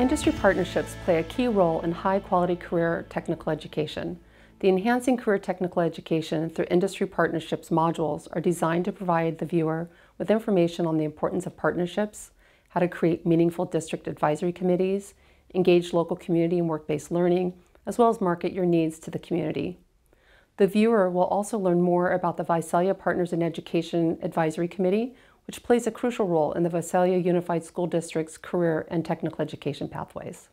Industry partnerships play a key role in high-quality career technical education. The Enhancing Career Technical Education through Industry Partnerships modules are designed to provide the viewer with information on the importance of partnerships, how to create meaningful district advisory committees, engage local community and work-based learning, as well as market your needs to the community. The viewer will also learn more about the Visalia Partners in Education Advisory Committee, which plays a crucial role in the Visalia Unified School District's career and technical education pathways.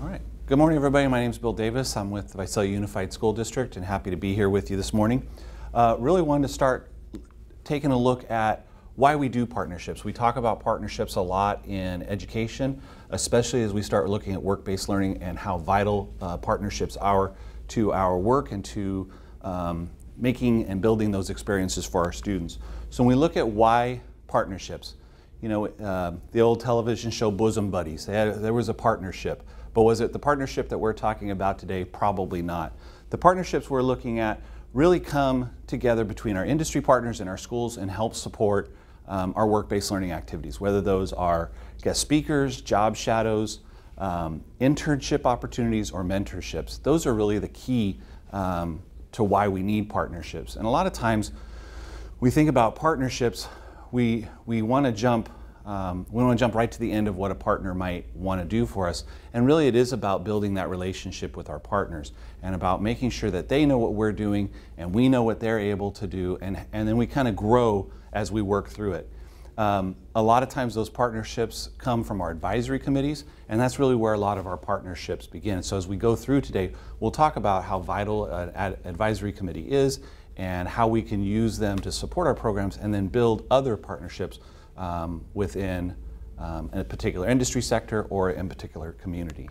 All right. Good morning, everybody. My name is Bill Davis. I'm with the Visalia Unified School District and happy to be here with you this morning. Uh, really wanted to start taking a look at why we do partnerships. We talk about partnerships a lot in education, especially as we start looking at work-based learning and how vital uh, partnerships are to our work and to um, making and building those experiences for our students. So when we look at why partnerships, you know, uh, the old television show Bosom Buddies, had, there was a partnership. But was it the partnership that we're talking about today? Probably not. The partnerships we're looking at really come together between our industry partners and our schools and help support um, our work-based learning activities, whether those are guest speakers, job shadows, um, internship opportunities, or mentorships. Those are really the key um, to why we need partnerships. And a lot of times we think about partnerships, we, we want to jump um, we want to jump right to the end of what a partner might want to do for us. And really it is about building that relationship with our partners and about making sure that they know what we're doing and we know what they're able to do and, and then we kind of grow as we work through it. Um, a lot of times those partnerships come from our advisory committees, and that's really where a lot of our partnerships begin. So as we go through today, we'll talk about how vital an advisory committee is and how we can use them to support our programs and then build other partnerships um, within um, a particular industry sector or in particular community.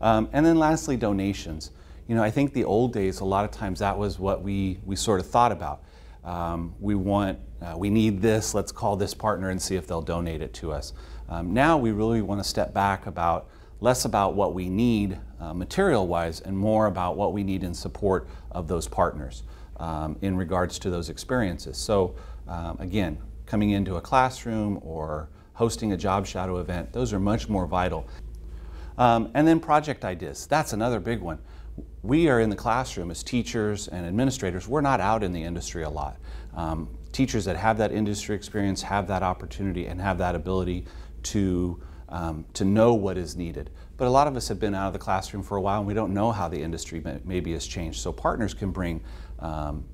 Um, and then lastly, donations. You know, I think the old days, a lot of times that was what we, we sort of thought about. Um, we want, uh, we need this, let's call this partner and see if they'll donate it to us. Um, now we really want to step back about, less about what we need uh, material-wise and more about what we need in support of those partners um, in regards to those experiences. So um, again, coming into a classroom or hosting a job shadow event, those are much more vital. Um, and then project ideas, that's another big one we are in the classroom as teachers and administrators, we're not out in the industry a lot. Um, teachers that have that industry experience have that opportunity and have that ability to, um, to know what is needed. But a lot of us have been out of the classroom for a while and we don't know how the industry may, maybe has changed. So partners can bring um,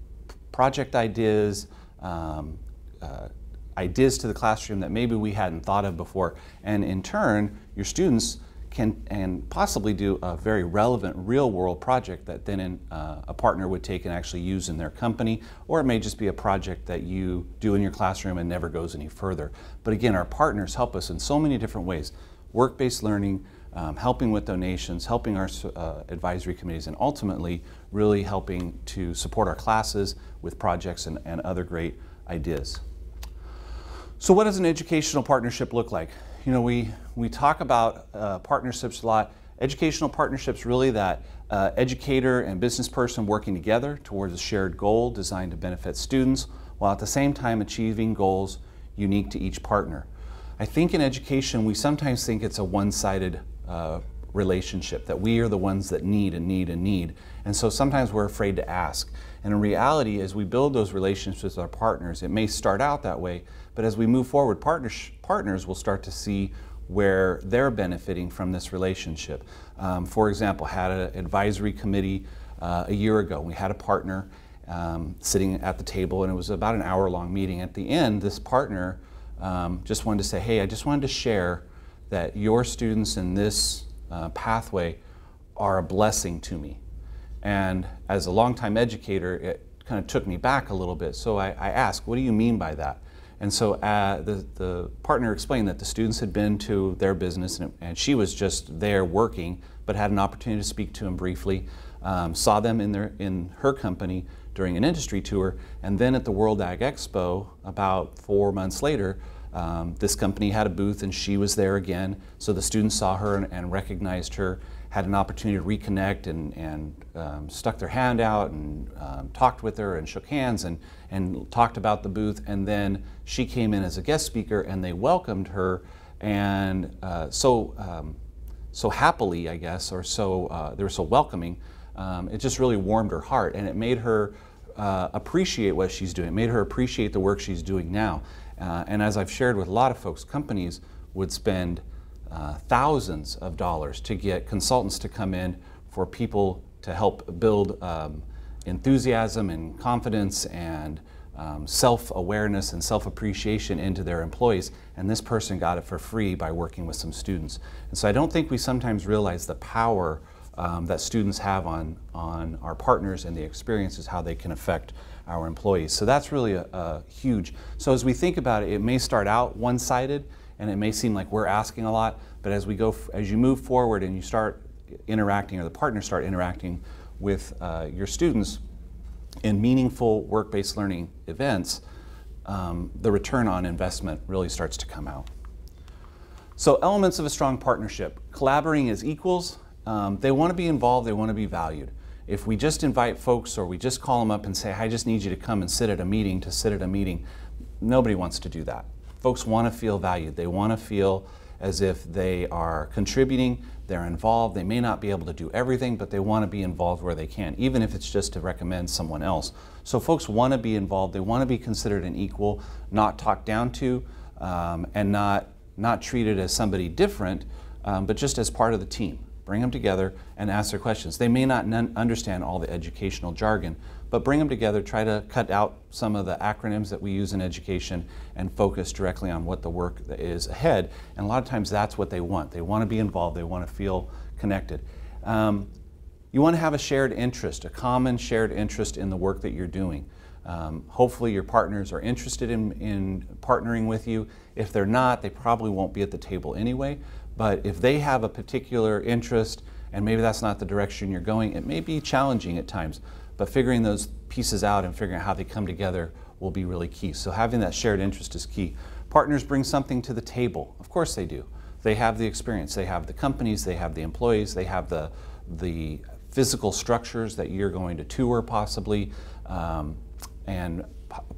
project ideas, um, uh, ideas to the classroom that maybe we hadn't thought of before. And in turn, your students can and possibly do a very relevant real world project that then in, uh, a partner would take and actually use in their company or it may just be a project that you do in your classroom and never goes any further. But again our partners help us in so many different ways. Work-based learning um, helping with donations helping our uh, advisory committees and ultimately really helping to support our classes with projects and, and other great ideas. So what does an educational partnership look like you know, we, we talk about uh, partnerships a lot. Educational partnerships really that uh, educator and business person working together towards a shared goal designed to benefit students while at the same time achieving goals unique to each partner. I think in education we sometimes think it's a one-sided uh, relationship, that we are the ones that need and need and need. And so sometimes we're afraid to ask. And in reality, as we build those relationships with our partners, it may start out that way, but as we move forward, partners, partners will start to see where they're benefiting from this relationship. Um, for example, had an advisory committee uh, a year ago. We had a partner um, sitting at the table, and it was about an hour-long meeting. At the end, this partner um, just wanted to say, hey, I just wanted to share that your students in this uh, pathway are a blessing to me. And as a longtime educator, it kind of took me back a little bit. So I, I asked, what do you mean by that? And so uh, the, the partner explained that the students had been to their business and, and, she was just there working, but had an opportunity to speak to them briefly, um, saw them in, their, in her company during an industry tour, and then at the World Ag Expo, about four months later, um, this company had a booth and she was there again, so the students saw her and, and recognized her had an opportunity to reconnect and, and um, stuck their hand out and um, talked with her and shook hands and, and talked about the booth. And then she came in as a guest speaker and they welcomed her and uh, so, um, so happily, I guess, or so uh, they were so welcoming. Um, it just really warmed her heart and it made her uh, appreciate what she's doing. It made her appreciate the work she's doing now. Uh, and as I've shared with a lot of folks, companies would spend uh, thousands of dollars to get consultants to come in for people to help build um, enthusiasm and confidence and um, self awareness and self appreciation into their employees. And this person got it for free by working with some students. And so I don't think we sometimes realize the power um, that students have on, on our partners and the experiences, how they can affect our employees. So that's really a, a huge. So as we think about it, it may start out one sided and it may seem like we're asking a lot, but as we go, as you move forward and you start interacting or the partners start interacting with uh, your students in meaningful work-based learning events, um, the return on investment really starts to come out. So elements of a strong partnership, collaborating as equals, um, they want to be involved, they want to be valued. If we just invite folks or we just call them up and say, I just need you to come and sit at a meeting to sit at a meeting, nobody wants to do that. Folks want to feel valued. They want to feel as if they are contributing, they're involved. They may not be able to do everything, but they want to be involved where they can, even if it's just to recommend someone else. So folks want to be involved. They want to be considered an equal, not talked down to, um, and not, not treated as somebody different, um, but just as part of the team. Bring them together and ask their questions. They may not understand all the educational jargon, but bring them together, try to cut out some of the acronyms that we use in education and focus directly on what the work is ahead. And a lot of times that's what they want. They want to be involved, they want to feel connected. Um, you want to have a shared interest, a common shared interest in the work that you're doing. Um, hopefully your partners are interested in, in partnering with you. If they're not, they probably won't be at the table anyway. But if they have a particular interest and maybe that's not the direction you're going, it may be challenging at times. But figuring those pieces out and figuring out how they come together will be really key. So having that shared interest is key. Partners bring something to the table. Of course they do. They have the experience. They have the companies, they have the employees, they have the, the physical structures that you're going to tour possibly, um, and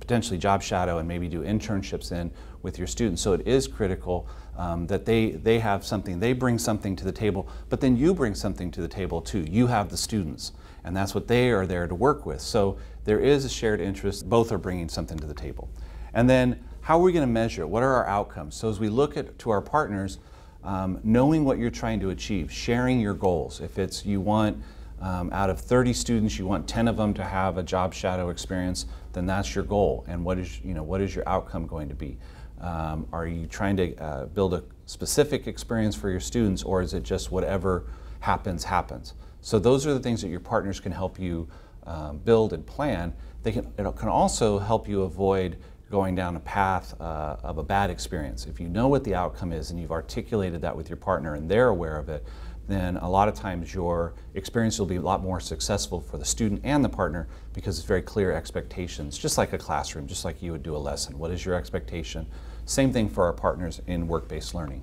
potentially job shadow and maybe do internships in with your students. So it is critical um, that they, they have something, they bring something to the table, but then you bring something to the table too. You have the students and that's what they are there to work with. So there is a shared interest. Both are bringing something to the table. And then how are we going to measure it? What are our outcomes? So as we look at to our partners, um, knowing what you're trying to achieve, sharing your goals. If it's you want um, out of 30 students, you want 10 of them to have a job shadow experience, then that's your goal. And what is you know what is your outcome going to be? Um, are you trying to uh, build a specific experience for your students, or is it just whatever happens happens? So those are the things that your partners can help you um, build and plan. They can, it can also help you avoid going down a path uh, of a bad experience. If you know what the outcome is and you've articulated that with your partner and they're aware of it, then a lot of times your experience will be a lot more successful for the student and the partner because it's very clear expectations, just like a classroom, just like you would do a lesson. What is your expectation? Same thing for our partners in work-based learning.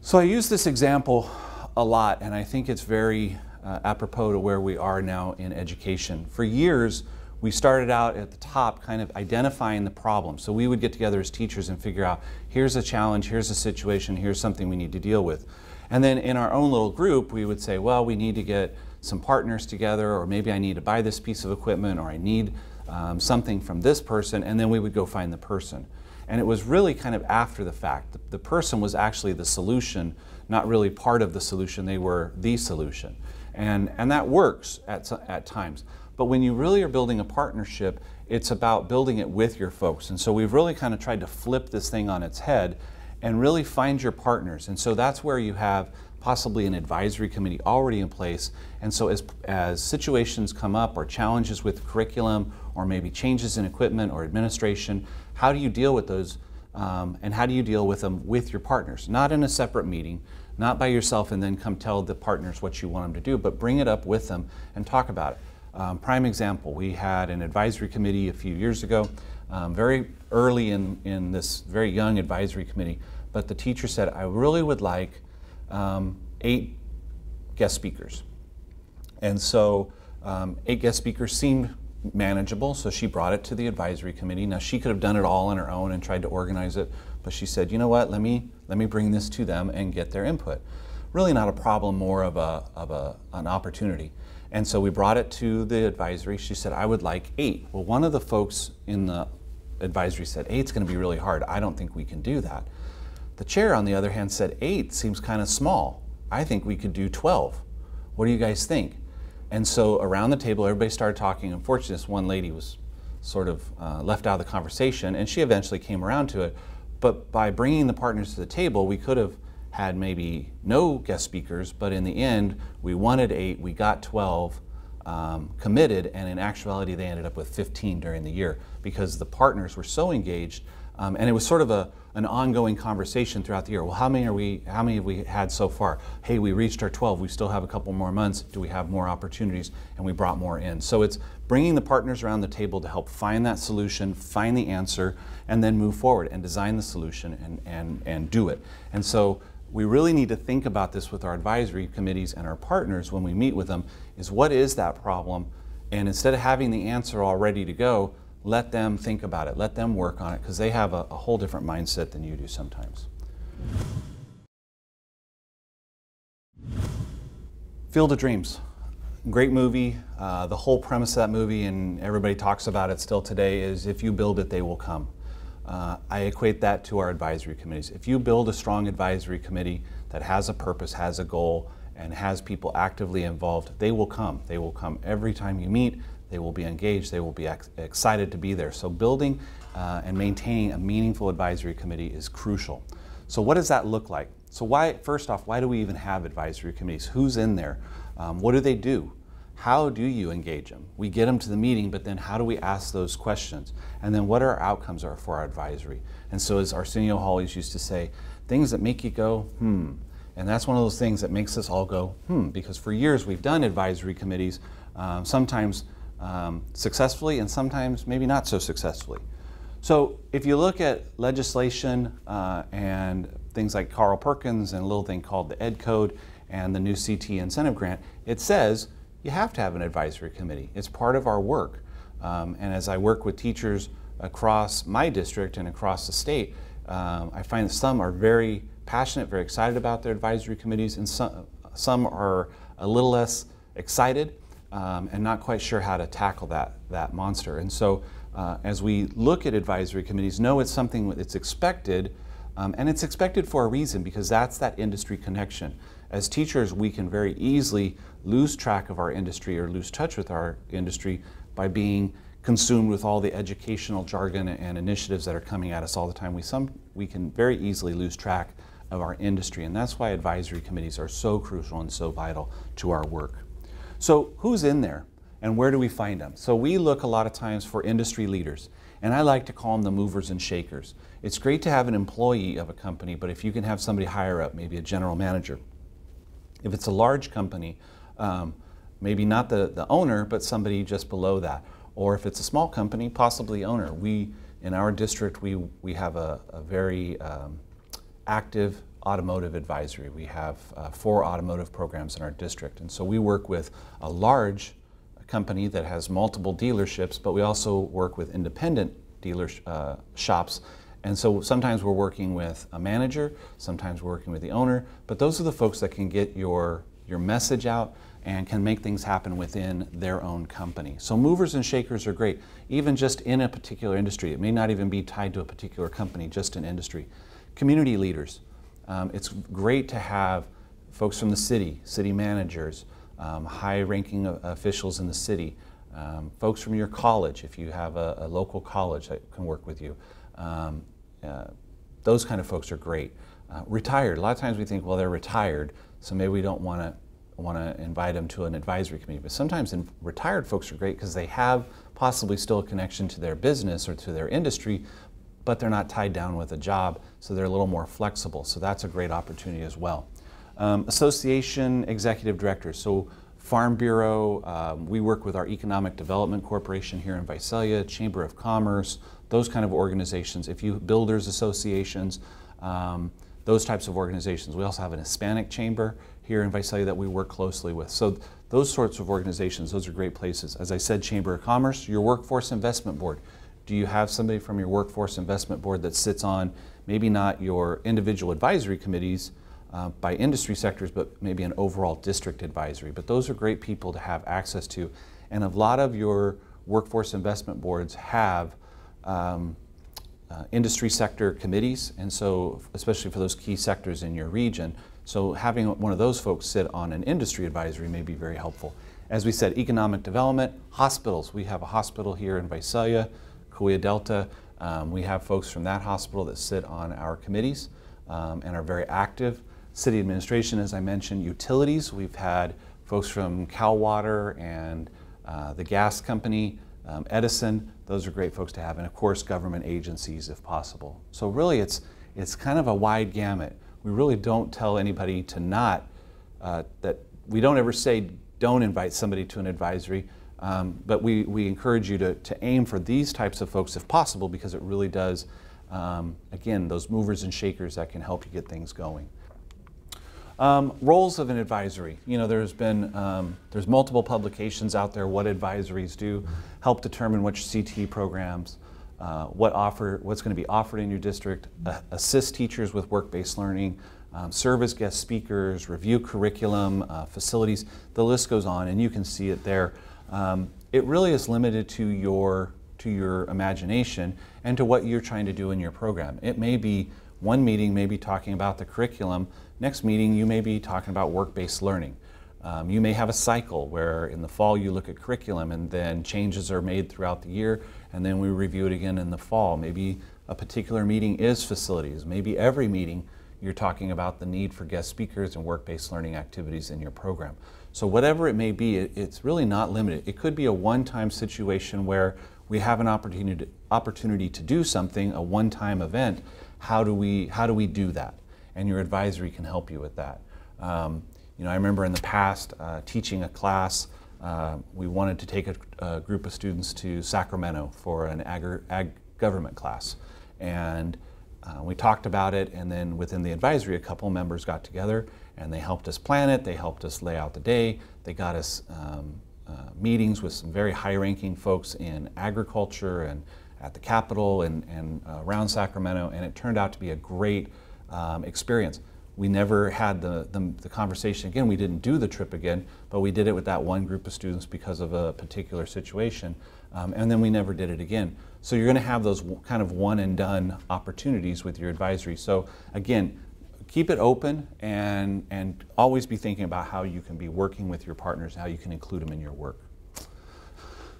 So I use this example a lot, and I think it's very uh, apropos to where we are now in education. For years, we started out at the top kind of identifying the problem. So we would get together as teachers and figure out here's a challenge, here's a situation, here's something we need to deal with. And then in our own little group, we would say, well, we need to get some partners together, or maybe I need to buy this piece of equipment, or I need um, something from this person, and then we would go find the person. And it was really kind of after the fact. The, the person was actually the solution not really part of the solution, they were the solution. And, and that works at, at times. But when you really are building a partnership, it's about building it with your folks. And so we've really kind of tried to flip this thing on its head and really find your partners. And so that's where you have possibly an advisory committee already in place. And so as, as situations come up or challenges with curriculum or maybe changes in equipment or administration, how do you deal with those um, and how do you deal with them with your partners? Not in a separate meeting, not by yourself and then come tell the partners what you want them to do, but bring it up with them and talk about it. Um, prime example, we had an advisory committee a few years ago, um, very early in, in this very young advisory committee, but the teacher said, I really would like um, eight guest speakers. And so um, eight guest speakers seemed manageable, so she brought it to the advisory committee. Now she could have done it all on her own and tried to organize it, but she said, you know what, let me, let me bring this to them and get their input. Really not a problem, more of, a, of a, an opportunity. And so we brought it to the advisory. She said, I would like eight. Well, one of the folks in the advisory said, eight's going to be really hard. I don't think we can do that. The chair, on the other hand, said, eight seems kind of small. I think we could do 12. What do you guys think? And so around the table, everybody started talking. Unfortunately, this one lady was sort of uh, left out of the conversation, and she eventually came around to it. But by bringing the partners to the table, we could have had maybe no guest speakers, but in the end, we wanted eight, we got 12 um, committed, and in actuality, they ended up with 15 during the year because the partners were so engaged um, and it was sort of a, an ongoing conversation throughout the year. Well, how many are we? How many have we had so far? Hey, we reached our 12. We still have a couple more months. Do we have more opportunities? And we brought more in. So it's bringing the partners around the table to help find that solution, find the answer, and then move forward and design the solution and, and, and do it. And so we really need to think about this with our advisory committees and our partners when we meet with them is what is that problem? And instead of having the answer all ready to go, let them think about it, let them work on it, because they have a, a, whole different mindset than you do sometimes. Field of Dreams. Great movie. Uh, the whole premise of that movie, and everybody talks about it still today, is if you build it, they will come. Uh, I equate that to our advisory committees. If you build a strong advisory committee that has a purpose, has a goal, and has people actively involved, they will come. They will come every time you meet. They will be engaged. They will be ex excited to be there. So building uh, and maintaining a meaningful advisory committee is crucial. So what does that look like? So why, first off, why do we even have advisory committees? Who's in there? Um, what do they do? How do you engage them? We get them to the meeting, but then how do we ask those questions? And then what our outcomes are for our advisory? And so as Arsenio Hall used to say, things that make you go, hmm. And that's one of those things that makes us all go, hmm, because for years we've done advisory committees, um, sometimes um, successfully and sometimes maybe not so successfully. So if you look at legislation uh, and things like Carl Perkins and a little thing called the Ed Code and the new CT incentive grant, it says you have to have an advisory committee. It's part of our work. Um, and as I work with teachers across my district and across the state, um, I find some are very passionate, very excited about their advisory committees, and some, some are a little less excited um, and not quite sure how to tackle that, that monster. And so uh, as we look at advisory committees, know it's something that's expected, um, and it's expected for a reason because that's that industry connection. As teachers, we can very easily lose track of our industry or lose touch with our industry by being consumed with all the educational jargon and initiatives that are coming at us all the time. We, some, we can very easily lose track of our industry, and that's why advisory committees are so crucial and so vital to our work. So who's in there and where do we find them? So we look a lot of times for industry leaders and I like to call them the movers and shakers. It's great to have an employee of a company, but if you can have somebody higher up, maybe a general manager. If it's a large company, um, maybe not the, the owner, but somebody just below that. Or if it's a small company, possibly owner. We, in our district, we, we have a, a very um, active automotive advisory. We have uh, four automotive programs in our district. And so we work with a large company that has multiple dealerships, but we also work with independent dealer uh, shops. And so sometimes we're working with a manager, sometimes we're working with the owner, but those are the folks that can get your, your message out and can make things happen within their own company. So movers and shakers are great, even just in a particular industry. It may not even be tied to a particular company, just an industry. Community leaders. Um, it's great to have folks from the city, city managers, um, high-ranking officials in the city, um, folks from your college, if you have a, a, local college that can work with you. Um, uh, those kind of folks are great. Uh, retired, a lot of times we think, well, they're retired, so maybe we don't want to want to invite them to an advisory committee. But sometimes retired folks are great because they have possibly still a connection to their business or to their industry, but they're not tied down with a job, so they're a little more flexible. So that's a great opportunity as well. Um, association executive directors. So Farm Bureau, um, we work with our Economic Development Corporation here in Visalia, Chamber of Commerce, those kind of organizations. If you builders associations, um, those types of organizations. We also have an Hispanic chamber here here in Visalia that we work closely with. So those sorts of organizations, those are great places. As I said, Chamber of Commerce, your Workforce Investment Board. Do you have somebody from your Workforce Investment Board that sits on maybe not your individual advisory committees uh, by industry sectors, but maybe an overall district advisory? But those are great people to have access to. And a lot of your workforce investment boards have um, uh, industry sector committees, and so especially for those key sectors in your region. So having one of those folks sit on an industry advisory may be very helpful. As we said, economic development, hospitals. We have a hospital here in Visalia, Kaweah Delta. Um, we have folks from that hospital that sit on our committees um, and are very active. City administration, as I mentioned, utilities. We've had folks from Cal Water and uh, the gas company, um, Edison. Those are great folks to have, and of course, government agencies if possible. So really, it's it's kind of a wide gamut. We really don't tell anybody to not uh, that we don't ever say don't invite somebody to an advisory. Um, but we, we encourage you to, to aim for these types of folks if possible because it really does, um, again, those movers and shakers that can help you get things going. Um, roles of an advisory. You know, there's been, um, there's multiple publications out there what advisories do, help determine which CTE programs, uh, what offer, what's going to be offered in your district, uh, assist teachers with work-based learning, um, serve as guest speakers, review curriculum, uh, facilities, the list goes on and you can see it there. Um, it really is limited to your, to your imagination and to what you're trying to do in your program. It may be one meeting may be talking about the curriculum, next meeting you may be talking about work-based learning. Um, you may have a cycle where in the fall you look at curriculum and then changes are made throughout the year and then we review it again in the fall. Maybe a particular meeting is facilities. Maybe every meeting you're talking about the need for guest speakers and work-based learning activities in your program. So whatever it may be, it, it's really not limited. It could be a one-time situation where we have an opportunity to, opportunity to do something, a one-time event. How do we how do we do that? And your advisory can help you with that. Um, you know, I remember in the past uh, teaching a class. Uh, we wanted to take a, a, group of students to Sacramento for an ag, ag government class, and uh, we talked about it. And then within the advisory, a couple members got together and they helped us plan it. They helped us lay out the day. They got us um, uh, meetings with some very high-ranking folks in agriculture and at the Capitol and, and uh, around Sacramento, and it turned out to be a great um, experience. We never had the, the, the, conversation again. We didn't do the trip again, but we did it with that one group of students because of a particular situation, um, and then we never did it again. So you're going to have those kind of one and done opportunities with your advisory. So again, keep it open and, and always be thinking about how you can be working with your partners, how you can include them in your work.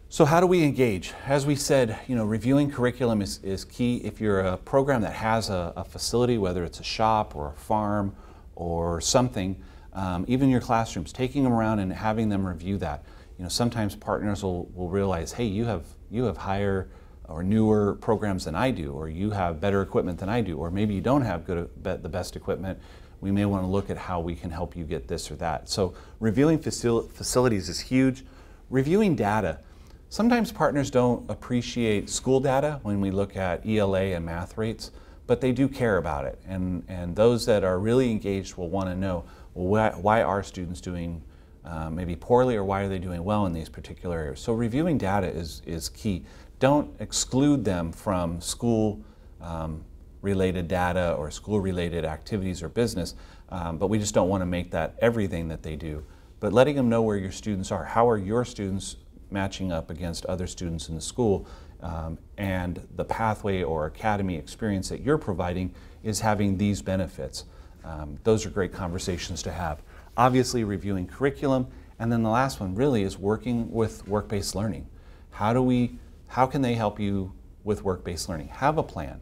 So how do we engage? As we said, you know, reviewing curriculum is, is key. If you're a program that has a, a facility, whether it's a shop or a farm or something, um, even your classrooms, taking them around and having them review that. You know, sometimes partners will, will realize, hey, you have, you have higher or newer programs than I do, or you have better equipment than I do, or maybe you don't have good, the best equipment, we may want to look at how we can help you get this or that. So reviewing facil facilities is huge. Reviewing data. Sometimes partners don't appreciate school data when we look at ELA and math rates, but they do care about it. And, and those that are really engaged will want to know, well, why, why are students doing uh, maybe poorly or why are they doing well in these particular areas? So reviewing data is, is key don't exclude them from school um, related data or school related activities or business, um, but we just don't want to make that everything that they do. But letting them know where your students are. How are your students matching up against other students in the school? Um, and the pathway or academy experience that you're providing is having these benefits. Um, those are great conversations to have. Obviously, reviewing curriculum. And then the last one really is working with work based learning. How do we how can they help you with work-based learning? Have a plan.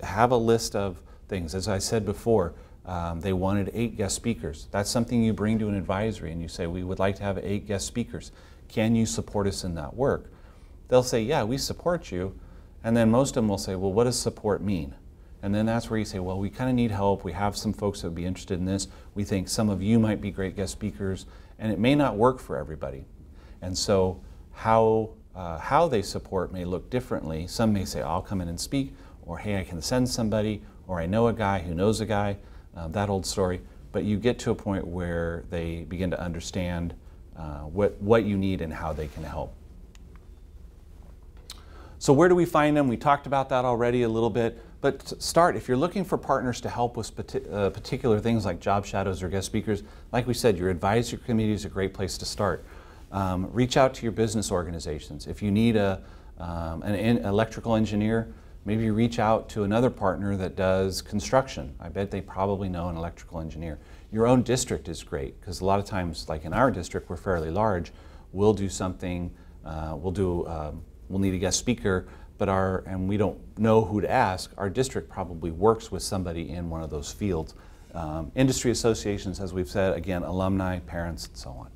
Have a list of things. As I said before, um, they wanted eight guest speakers. That's something you bring to an advisory and you say, we would like to have eight guest speakers. Can you support us in that work? They'll say, yeah, we support you. And then most of them will say, well, what does support mean? And then that's where you say, well, we kind of need help. We have some folks that would be interested in this. We think some of you might be great guest speakers, and it may not work for everybody. And so, how uh, how they support may look differently. Some may say, I'll come in and speak, or hey, I can send somebody, or I know a guy who knows a guy, uh, that old story. but you get to a point where they begin to understand uh, what, what you need and how they can help. So where do we find them? We talked about that already a little bit, but start, if you're looking for partners to help with uh, particular things like job shadows or guest speakers, like we said, your advisory committee is a great place to start. Um, reach out to your business organizations. If you need a, um, an in electrical engineer, maybe reach out to another partner that does construction. I bet they probably know an electrical engineer. Your own district is great because a lot of times, like in our district, we're fairly large. We'll do something, uh, we'll do, um, we'll need a guest speaker, but our, and we don't know who to ask, our district probably works with somebody in one of those fields. Um, industry associations, as we've said, again, alumni, parents, and so on.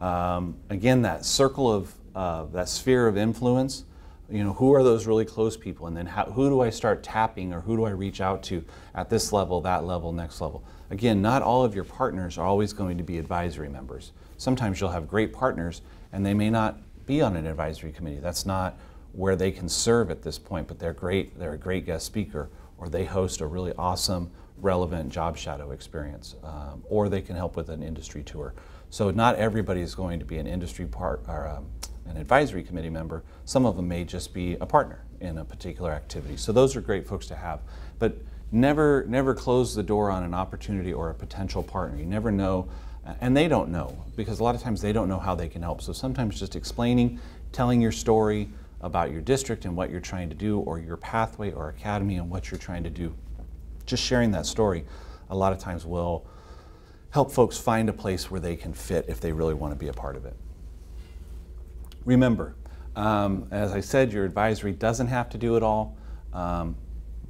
Um, again, that circle of, uh, that sphere of influence, you know, who are those really close people? And then how, who do I start tapping or who do I reach out to at this level, that level, next level? Again, not all of your partners are always going to be advisory members. Sometimes you'll have great partners and they may not be on an advisory committee. That's not where they can serve at this point, but they're great, they're a great guest speaker or they host a really awesome, relevant job shadow experience, um, or they can help with an industry tour. So not everybody is going to be an industry part or um, an advisory committee member. Some of them may just be a partner in a particular activity. So those are great folks to have. But never, never close the door on an opportunity or a potential partner. You never know, and they don't know because a lot of times they don't know how they can help. So sometimes just explaining, telling your story about your district and what you're trying to do, or your pathway or academy and what you're trying to do, just sharing that story, a lot of times will help folks find a place where they can fit if they really want to be a part of it. Remember, um, as I said, your advisory doesn't have to do it all, um,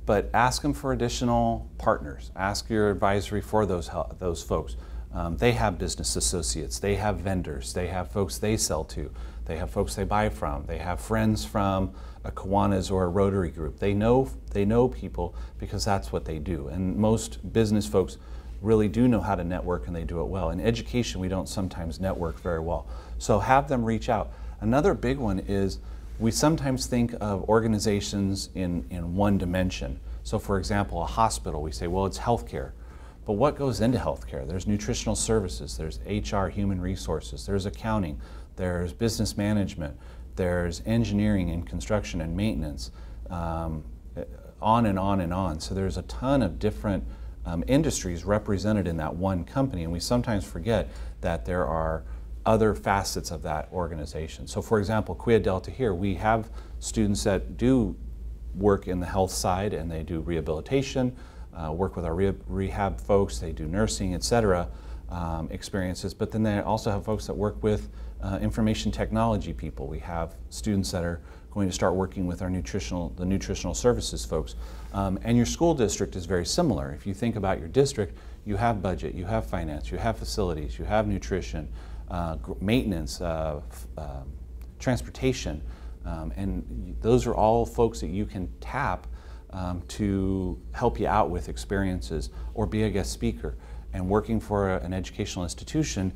but ask them for additional partners. Ask your advisory for those, those folks. Um, they have business associates, they have vendors, they have folks they sell to, they have folks they buy from, they have friends from a Kiwanis or a Rotary group. They know, they know people because that's what they do. And most business folks really do know how to network and they do it well. In education, we don't sometimes network very well. So have them reach out. Another big one is we sometimes think of organizations in, in one dimension. So for example, a hospital, we say, well, it's healthcare. But what goes into healthcare? There's nutritional services, there's HR, human resources, there's accounting, there's business management, there's engineering and construction and maintenance, um, on and on and on. So there's a ton of different um, industries represented in that one company, and we sometimes forget that there are other facets of that organization. So for example, Kaweah Delta here, we have students that do work in the health side and they do rehabilitation, uh, work with our re rehab folks, they do nursing, et cetera, um, experiences, but then they also have folks that work with uh, information technology people. We have students that are going to start working with our nutritional, the nutritional services folks. Um, and your school district is very similar. If you think about your district, you have budget, you have finance, you have facilities, you have nutrition, uh, maintenance, uh, um, transportation, um, and those are all folks that you can tap um, to help you out with experiences or be a guest speaker. And working for a, an educational institution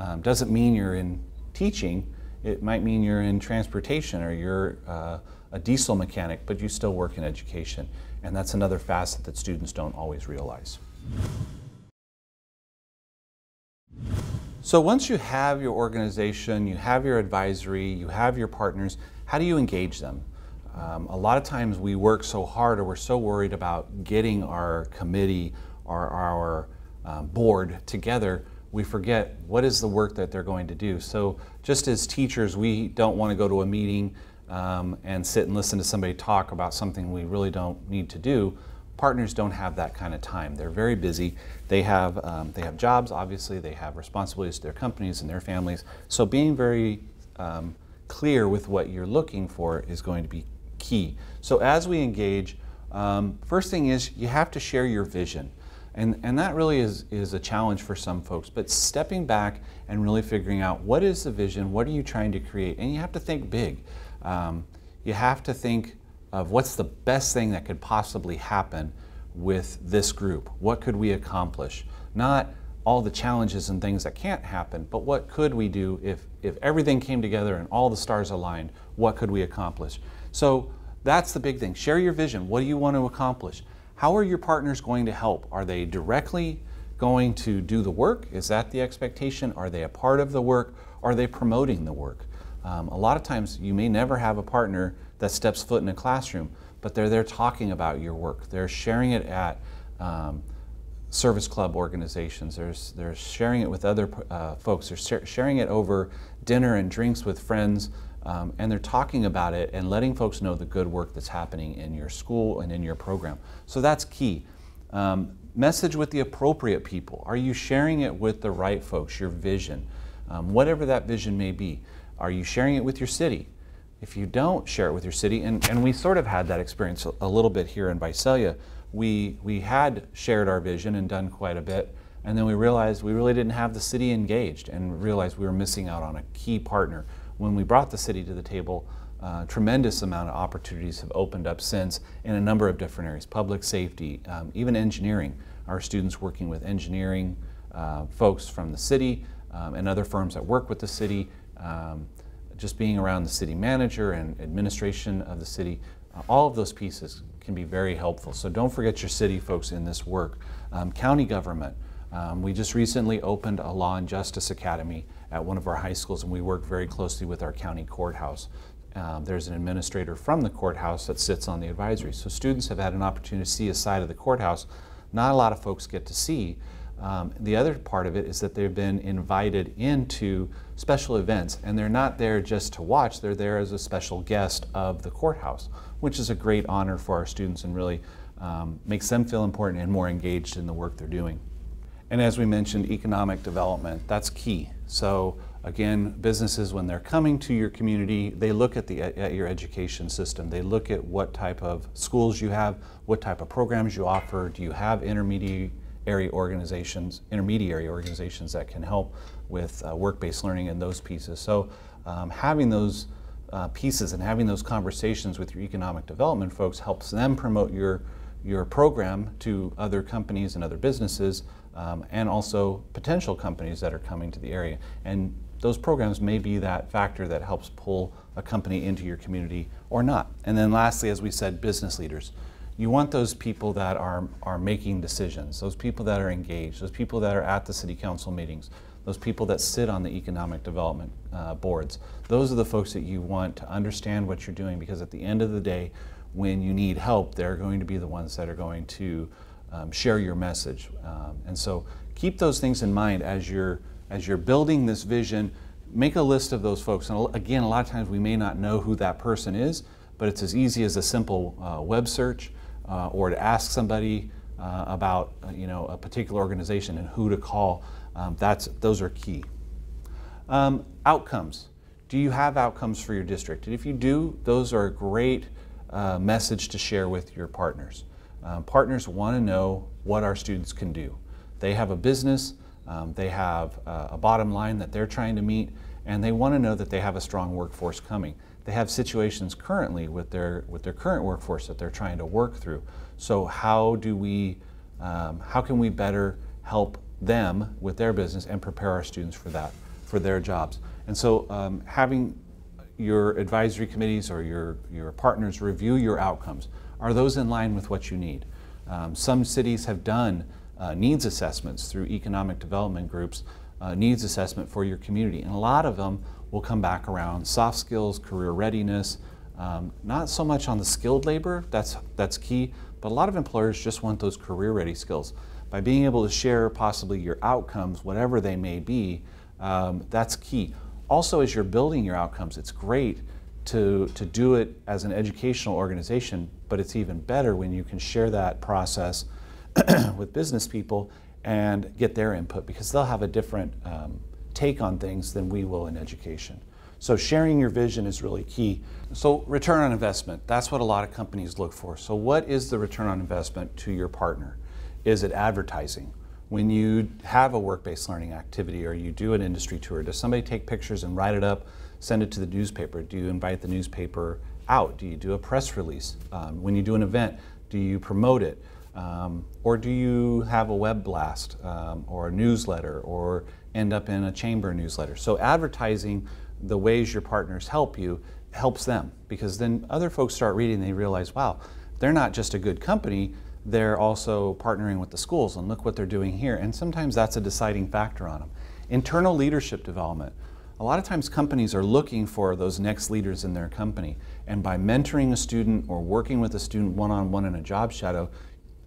um, doesn't mean you're in teaching, it might mean you're in transportation or you're uh, a diesel mechanic, but you still work in education. And that's another facet that students don't always realize. So once you have your organization, you have your advisory, you have your partners, how do you engage them? Um, a lot of times we work so hard or we're so worried about getting our committee or our um, board together, we forget what is the work that they're going to do. So just as teachers, we don't want to go to a meeting um, and sit and listen to somebody talk about something we really don't need to do. Partners don't have that kind of time. They're very busy. They have, um, they have jobs, obviously. They have responsibilities to their companies and their families. So being very um, clear with what you're looking for is going to be key. So as we engage, um, first thing is you have to share your vision. And, and that really is, is a challenge for some folks. But stepping back and really figuring out what is the vision, what are you trying to create, and you have to think big. Um, you have to think of what's the best thing that could possibly happen with this group. What could we accomplish? Not all the challenges and things that can't happen, but what could we do if, if everything came together and all the stars aligned? What could we accomplish? So that's the big thing. Share your vision. What do you want to accomplish? How are your partners going to help? Are they directly going to do the work? Is that the expectation? Are they a part of the work? Are they promoting the work? Um, a lot of times you may never have a partner that steps foot in a classroom, but they're there talking about your work. They're sharing it at um, service club organizations. There's, they're sharing it with other uh, folks. They're sharing it over dinner and drinks with friends, um, and they're talking about it and letting folks know the good work that's happening in your school and in your program. So that's key. Um, message with the appropriate people. Are you sharing it with the right folks, your vision? Um, whatever that vision may be. Are you sharing it with your city? If you don't share it with your city, and, and we sort of had that experience a, little bit here in Visalia, we, we had shared our vision and done quite a bit, and then we realized we really didn't have the city engaged and realized we were missing out on a key partner. When we brought the city to the table, uh, tremendous amount of opportunities have opened up since in a number of different areas, public safety, um, even engineering. Our students working with engineering uh, folks from the city um, and other firms that work with the city, um, just being around the city manager and administration of the city, uh, all of those pieces can be very helpful. So don't forget your city folks in this work. Um, county government, um, we just recently opened a Law and Justice Academy at one of our high schools and we work very closely with our county courthouse. Um, there's an administrator from the courthouse that sits on the advisory. So students have had an opportunity to see a side of the courthouse not a lot of folks get to see. Um, the other part of it is that they've been invited into special events and they're not there just to watch, they're there as a special guest of the courthouse which is a great honor for our students and really um, makes them feel important and more engaged in the work they're doing. And as we mentioned, economic development, that's key. So again, businesses, when they're coming to your community, they look at, the, at your education system. They look at what type of schools you have, what type of programs you offer. Do you have intermediary organizations, intermediary organizations that can help with uh, work-based learning and those pieces. So um, having those uh, pieces and having those conversations with your economic development folks helps them promote your, your program to other companies and other businesses um, and also potential companies that are coming to the area. And those programs may be that factor that helps pull a company into your community or not. And then lastly, as we said, business leaders. You want those people that are, are making decisions, those people that are engaged, those people that are at the city council meetings, those people that sit on the economic development uh, boards. Those are the folks that you want to understand what you're doing because at the end of the day, when you need help, they're going to be the ones that are going to um, share your message. Um, and so keep those things in mind as you're, as you're building this vision. Make a list of those folks. And again, a lot of times we may not know who that person is, but it's as easy as a simple uh, web search uh, or to ask somebody uh, about uh, you know, a particular organization and who to call. Um, that's, those are key. Um, outcomes. Do you have outcomes for your district? And if you do, those are a great uh, message to share with your partners. Um, partners want to know what our students can do. They have a business, um, they have uh, a bottom line that they're trying to meet, and they want to know that they have a strong workforce coming. They have situations currently with their, with their current workforce that they're trying to work through. So how do we, um, how can we better help them with their business and prepare our students for that, for their jobs. And so um, having your advisory committees or your, your partners review your outcomes. Are those in line with what you need? Um, some cities have done uh, needs assessments through economic development groups, uh, needs assessment for your community. And a lot of them will come back around soft skills, career readiness, um, not so much on the skilled labor, that's, that's key, but a lot of employers just want those career ready skills by being able to share possibly your outcomes, whatever they may be, um, that's key. Also, as you're building your outcomes, it's great to, to do it as an educational organization, but it's even better when you can share that process with business people and get their input because they'll have a different um, take on things than we will in education. So sharing your vision is really key. So return on investment, that's what a lot of companies look for. So what is the return on investment to your partner? Is it advertising? When you have a work-based learning activity or you do an industry tour, does somebody take pictures and write it up, send it to the newspaper? Do you invite the newspaper out? Do you do a press release? Um, when you do an event, do you promote it? Um, or do you have a web blast um, or a newsletter or end up in a chamber newsletter? So advertising the ways your partners help you helps them because then other folks start reading they realize, wow, they're not just a good company, they're also partnering with the schools and look what they're doing here. And sometimes that's a deciding factor on them. Internal leadership development. A lot of times companies are looking for those next leaders in their company. And by mentoring a student or working with a student one on one in a job shadow,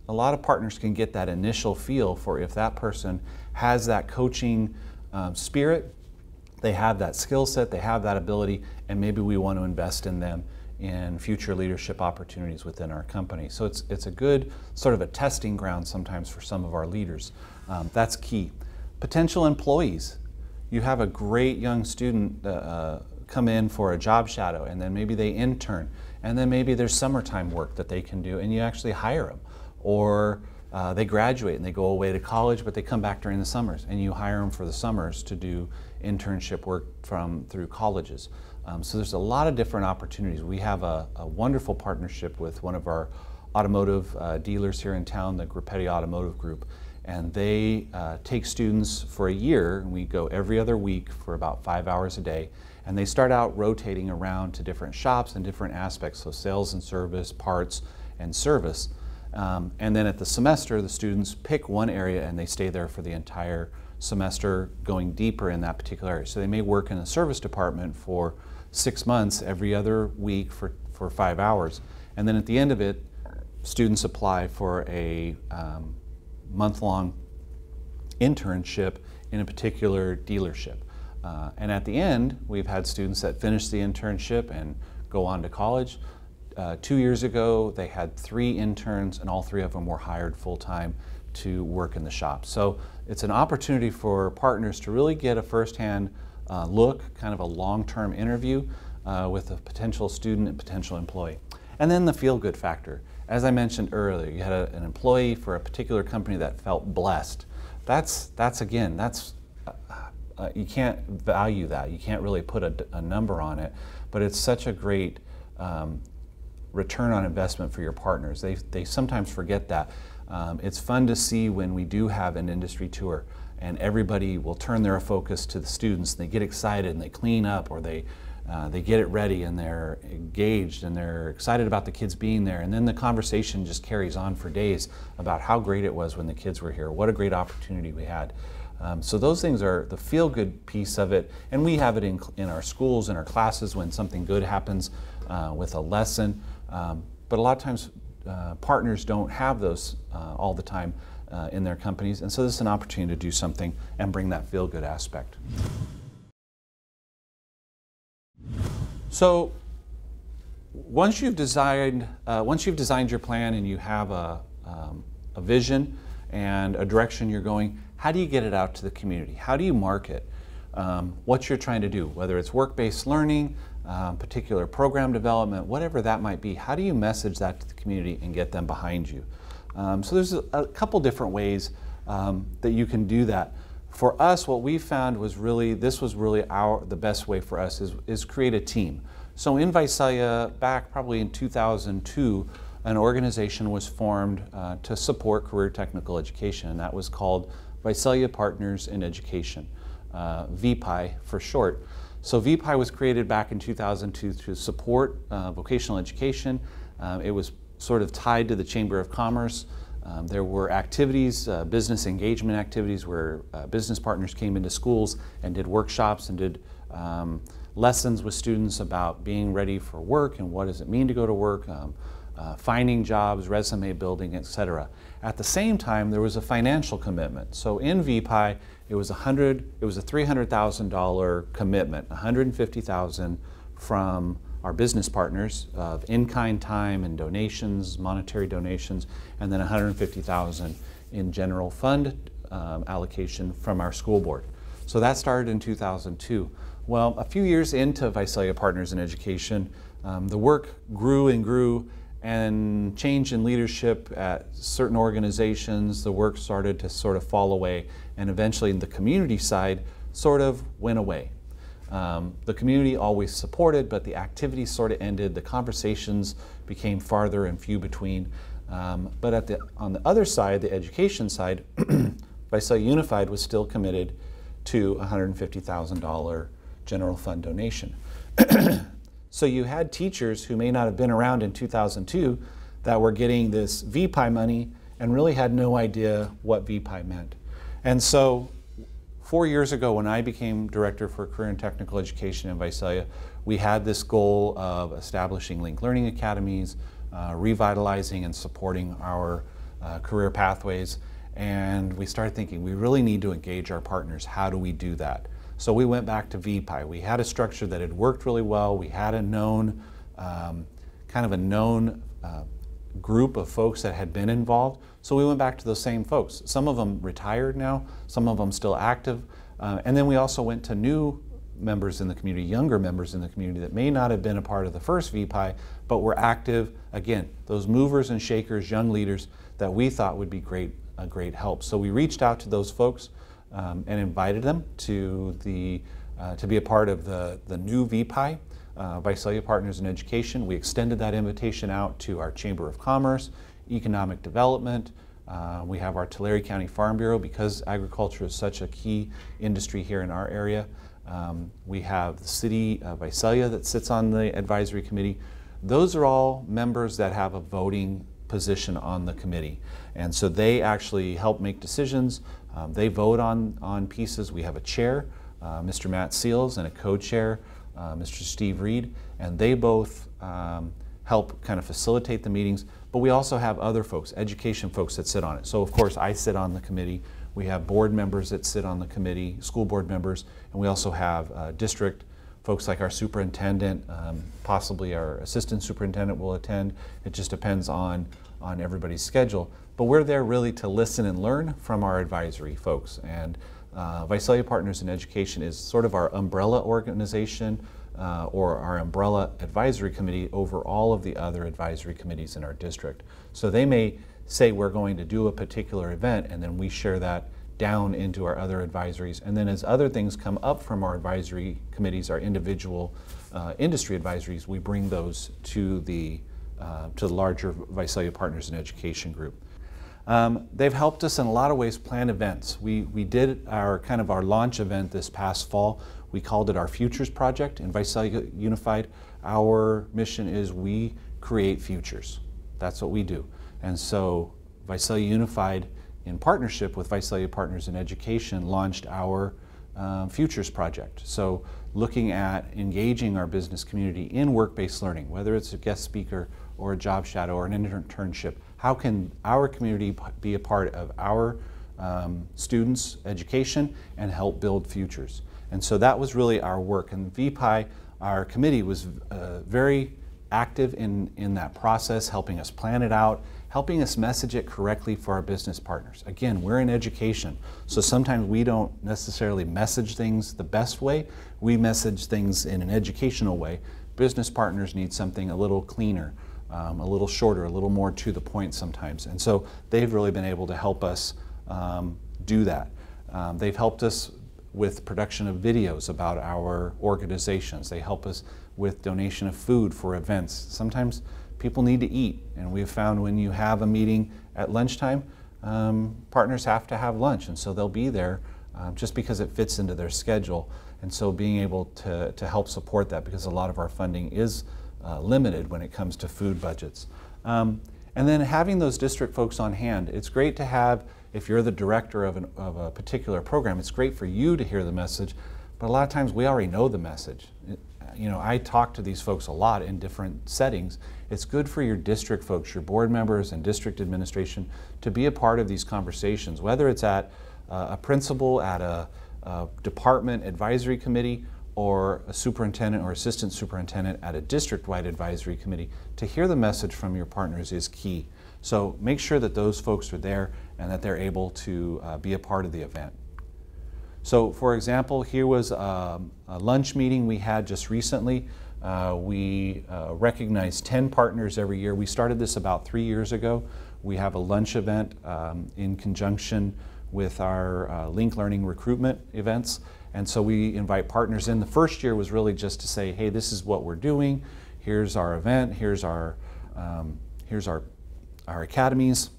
a lot of partners can get that initial feel for if that person has that coaching um, spirit, they have that skill set, they have that ability, and maybe we want to invest in them in future leadership opportunities within our company. So it's, it's a good sort of a testing ground sometimes for some of our leaders. Um, that's key. Potential employees. You have a great young student uh, uh, come in for a job shadow and then maybe they intern and then maybe there's summertime work that they can do and you actually hire them. Or uh, they graduate and they go away to college but they come back during the summers and you hire them for the summers to do internship work from through colleges. Um, so there's a lot of different opportunities. We have a, a wonderful partnership with one of our automotive uh, dealers here in town, the Grappetti Automotive Group, and they uh, take students for a year. We go every other week for about five hours a day, and they start out rotating around to different shops and different aspects, so sales and service, parts, and service. Um, and then at the semester, the students pick one area and they stay there for the entire semester, going deeper in that particular area. So they may work in the service department for six months every other week for, for five hours. And then at the end of it, students apply for a um, month-long internship in a particular dealership. Uh, and at the end, we've had students that finish the internship and go on to college. Uh, two years ago, they had three interns, and all three of them were hired full-time to work in the shop. So it's an opportunity for partners to really get a firsthand uh, look, kind of a long-term interview uh, with a potential student and potential employee. And then the feel-good factor. As I mentioned earlier, you had a, an employee for a particular company that felt blessed. That's, that's again, that's, uh, uh you can't value that. You can't really put a, a, number on it, but it's such a great um, return on investment for your partners. They, they sometimes forget that. Um, it's fun to see when we do have an industry tour and everybody will turn their focus to the students. And They get excited and they clean up or they, uh, they get it ready and they're engaged and they're excited about the kids being there. And then the conversation just carries on for days about how great it was when the kids were here. What a great opportunity we had. Um, so those things are the feel-good piece of it, and we have it in, in our schools, in our classes when something good happens uh, with a lesson. Um, but a lot of times uh, partners don't have those uh, all the time uh, in their companies. And so this is an opportunity to do something and bring that feel good aspect. So once you've designed, uh, once you've designed your plan and you have a, um, a vision and a direction you're going, how do you get it out to the community? How do you market um, what you're trying to do? Whether it's work-based learning, um, particular program development, whatever that might be, how do you message that to the community and get them behind you? Um, so there's a, a, couple different ways um, that you can do that. For us, what we found was really, this was really our, the best way for us is, is create a team. So in Visalia, back probably in 2002, an organization was formed uh, to support career technical education, and that was called Visalia Partners in Education, uh, VPI for short. So VPI was created back in 2002 to support uh, vocational education. Uh, it was sort of tied to the Chamber of Commerce. Um, there were activities, uh, business engagement activities where uh, business partners came into schools and did workshops and did um, lessons with students about being ready for work and what does it mean to go to work, um, uh, finding jobs, resume building, etc. At the same time, there was a financial commitment. So in VPI, it was a hundred, it was a three hundred thousand dollar commitment, one hundred and fifty thousand from our business partners of in-kind time and donations, monetary donations, and then 150,000 in general fund um, allocation from our school board. So that started in 2002. Well, a few years into Visalia Partners in Education, um, the work grew and grew and change in leadership at certain organizations, the work started to sort of fall away and eventually the community side sort of went away. Um, the community always supported, but the activities sort of ended. The conversations became farther and few between. Um, but at the, on the other side, the education side, Visalia Unified was still committed to $150,000 general fund donation. so you had teachers who may not have been around in 2002 that were getting this VPI money and really had no idea what VPI meant. And so four years ago when I became Director for Career and Technical Education in Visalia, we had this goal of establishing linked learning academies, uh, revitalizing and supporting our uh, career pathways. And we started thinking we really need to engage our partners. How do we do that? So we went back to VPI. We had a structure that had worked really well. We had a known, um, kind of a known uh, group of folks that had been involved. So we went back to those same folks. Some of them retired now, some of them still active. Uh, and then we also went to new members in the community, younger members in the community that may not have been a part of the first VPI, but were active. Again, those movers and shakers, young leaders that we thought would be great, a great help. So we reached out to those folks um, and invited them to the uh, to be a part of the the new VPI uh, Visalia Partners in Education. We extended that invitation out to our Chamber of Commerce, Economic Development. Uh, we have our Tulare County Farm Bureau because agriculture is such a key industry here in our area. Um, we have the City of Visalia that sits on the advisory committee. Those are all members that have a voting position on the committee. And so they actually help make decisions. Um, they vote on, on pieces. We have a chair, uh, Mr. Matt Seals, and a co-chair, uh, Mr. Steve Reed, and they both um, help kind of facilitate the meetings. But we also have other folks, education folks that sit on it. So of course I sit on the committee. We have board members that sit on the committee, school board members, and we also have uh, district folks like our superintendent, um, possibly our assistant superintendent will attend. It just depends on, on everybody's schedule. But we're there really to listen and learn from our advisory folks. And uh, Visalia Partners in Education is sort of our umbrella organization uh, or our umbrella advisory committee over all of the other advisory committees in our district. So they may say we're going to do a particular event and then we share that down into our other advisories. And then as other things come up from our advisory committees, our individual uh, industry advisories, we bring those to the, uh, to the larger Visalia Partners in Education group. Um, they've helped us in a lot of ways plan events. We, we did our kind of our launch event this past fall. We called it our Futures Project in Visalia Unified. Our mission is we create futures. That's what we do. And so Visalia Unified, in partnership with Visalia Partners in Education, launched our um, Futures Project. So looking at engaging our business community in work-based learning, whether it's a guest speaker or a job shadow or an internship, how can our community be a part of our um, students' education and help build futures? And so that was really our work. And VPI, our committee, was uh, very active in, in that process, helping us plan it out, helping us message it correctly for our business partners. Again, we're in education, so sometimes we don't necessarily message things the best way. We message things in an educational way. Business partners need something a little cleaner um, a little shorter, a little more to the point sometimes. And so they've really been able to help us um, do that. Um, they've helped us with production of videos about our organizations. They help us with donation of food for events. Sometimes people need to eat, and we've found when you have a meeting at lunchtime, um, partners have to have lunch, and so they'll be there um, just because it fits into their schedule. And so being able to, to help support that because a lot of our funding is uh, limited when it comes to food budgets. Um, and then having those district folks on hand, it's great to have, if you're the director of, an, of, a particular program, it's great for you to hear the message, but a lot of times we already know the message. You know, I talk to these folks a lot in different settings. It's good for your district folks, your board members and district administration to be a part of these conversations, whether it's at uh, a principal, at a, a department advisory committee, or a superintendent or assistant superintendent at a district-wide advisory committee, to hear the message from your partners is key. So make sure that those folks are there and that they're able to uh, be a part of the event. So for example, here was a, a lunch meeting we had just recently. Uh, we uh, recognize 10 partners every year. We started this about three years ago. We have a lunch event um, in conjunction with our uh, Linked Learning recruitment events. And so we invite partners in. The first year was really just to say, hey, this is what we're doing. Here's our event. Here's our, um, here's our, our academies.